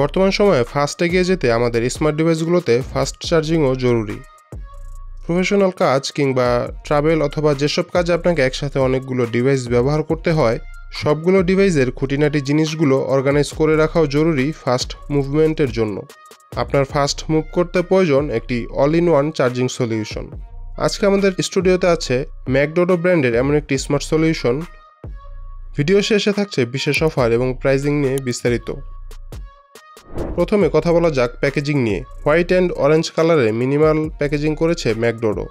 বর্তমান সময়ে ফাস্ট এগিয়ে যেতে আমাদের স্মার্ট ডিভাইসগুলোতে ফাস্ট চার্জিংও জরুরি। প্রফেশনাল কাজ কিংবা ট্রাভেল অথবা যেসব কাজে আপনাকে একসাথে অনেকগুলো ডিভাইস ব্যবহার করতে হয়, সবগুলো ডিভাইসের খুঁটিনাটি জিনিসগুলো অর্গানাইজ করে রাখাও জরুরি ফাস্ট মুভমেন্টের জন্য। আপনার ফাস্ট মুভ করতে প্রয়োজন একটি all in one charging solution আজকে আমাদের স্টুডিওতে আছে ম্যাকডোডো ব্র্যান্ডের এমন একটি স্মার্ট সলিউশন ভিডিও শেষে থাকছে বিশেষ অফার এবং প্রাইজিং নিয়ে বিস্তারিত। প্রথমে কথা বলা যাক প্যাকেজিং নিয়ে। হোয়াইট অ্যান্ড অরেঞ্জ কালারে মিনিমাল প্যাকেজিং করেছে ম্যাকডোডো।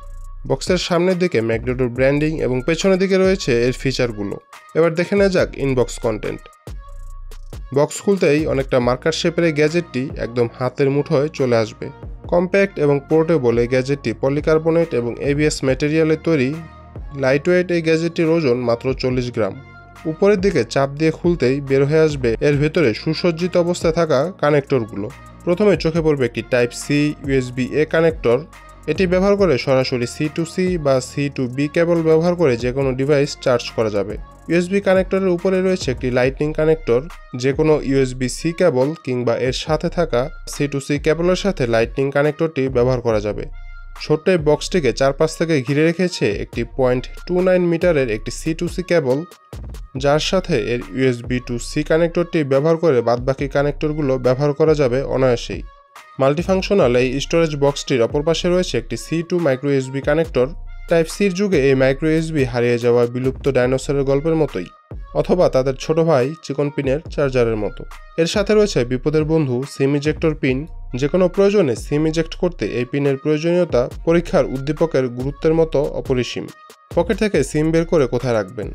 বক্সের সামনের দিকে ম্যাকডোডোর ব্র্যান্ডিং এবং পেছনের দিকে রয়েছে এর ফিচারগুলো। এবার দেখে নেওয়া যাক ইনবক্স কন্টেন্ট। বক্স খুলতেই অনেকটা মার্কার শেপের এই গ্যাজেটটি একদম হাতের মুঠোয় চলে আসবে। কম্প্যাক্ট এবং পোর্টেবল এই গ্যাজেটটি পলিকার্বনেট এবং এবিএস ম্যাটেরিয়ালের তৈরি। লাইটওয়েট এই গ্যাজেটটির ওজন মাত্র চল্লিশ গ্রাম। উপরের দিকে চাপ দিয়ে খুলতেই বের হয়ে আসবে। এর ভেতরে সুসজ্জিত অবস্থায় থাকা কানেক্টরগুলো। প্রথমে চোখে পড়বে একটি type C, USB A connector. এটি ব্যবহার করে সরাসরি সি টু সি বা সি টু বি কেবল ব্যবহার করে যে কোনো ডিভাইস চার্জ করা যাবে। ইউএসবি কানেক্টরের উপরে রয়েছে একটি লাইটনিং কানেক্টর যে কোনো ইউএসবি সি কেবল কিংবা এর সাথে থাকা সি টু সি কেবলের সাথে লাইটনিং কানেক্টরটি ব্যবহার করা যাবে। ছোট্ট এই বক্সটিকে চারপাশ থেকে ঘিরে রেখেছে একটি পয়েন্ট টু নাইন মিটারের একটি সি টু সি কেবল। যার সাথে এর ইউএসবি টু সি কানেক্টরটি ব্যবহার করে বাদবাকি কানেক্টরগুলো ব্যবহার করা যাবে অনায়াসেই। মাল্টিফাংশনাল এই স্টোরেজ বক্সটির অপর পাশে রয়েছে একটি C to micro USB connector type সির যুগে এই মাইক্রো ইউএসবি হারিয়ে যাওয়া বিলুপ্ত ডাইনোসরের গল্পের মতোই, অথবা তাদের ছোট ভাই চিকন পিনের চার্জারের মতো। এর সাথে রয়েছে বিপদের বন্ধু সিম ইজেক্টর পিন যে কোনো প্রয়োজনে সিম ইজেক্ট করতে এই পিনের প্রয়োজনীয়তা পরীক্ষার উদ্দীপকের গুরুত্বের মতো অপরিসীম। পকেট থেকে সিম বের করে কোথায় রাখবেন?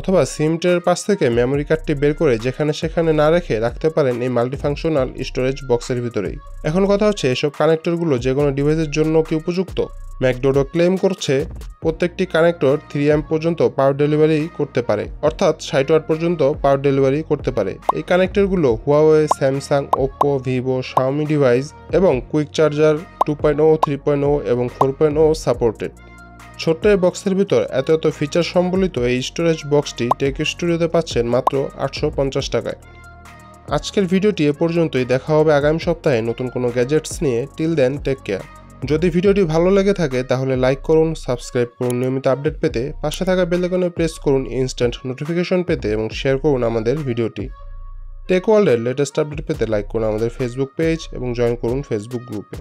অথবা সিম ট্রের পাশ থেকে মেমোরি কার্ডটি বের করে যেখানে সেখানে না রেখে রাখতে পারেন এই মাল্টিফাংশনাল স্টোরেজ বক্সের ভিতরেই। এখন কথা হচ্ছে, এসব কানেক্টরগুলো যে কোনো ডিভাইসের জন্য কি উপযুক্ত? ম্যাকডোডো ক্লেম করছে, প্রত্যেকটি কানেক্টর থ্রি এম পর্যন্ত পাওয়ার ডেলিভারি করতে পারে, অর্থাৎ ষাট ওয়াট পর্যন্ত পাওয়ার ডেলিভারি করতে পারে। এই কানেক্টরগুলো Huawei Samsung Oppo Vivo Xiaomi device এবং quick charger two point O three point O এবং ফোর পয়েন্ট ও সাপোর্টেড ছোট্ট এই বক্সের ভিতর এত এত ফিচার সম্বলিত এই স্টোরেজ বক্সটি টেক স্টুডিওতে পাচ্ছেন মাত্র আটশো পঞ্চাশ টাকায়। আজকের ভিডিওটি এ পর্যন্তই। দেখা হবে আগামী সপ্তাহে নতুন কোনো গ্যাজেটস নিয়ে। টিল দেন টেক কেয়ার যদি ভিডিওটি ভালো লেগে থাকে, তাহলে লাইক করুন সাবস্ক্রাইব করুন। নিয়মিত আপডেট পেতে পাশে থাকা বেলেকনে প্রেস করুন ইনস্ট্যান্ট নোটিফিকেশন পেতে এবং শেয়ার করুন আমাদের ভিডিওটি। টেক ওয়ার্ল্ডের লেটেস্ট আপডেট পেতে লাইক করুন আমাদের ফেসবুক পেজ এবং জয়েন করুন ফেসবুক গ্রুপে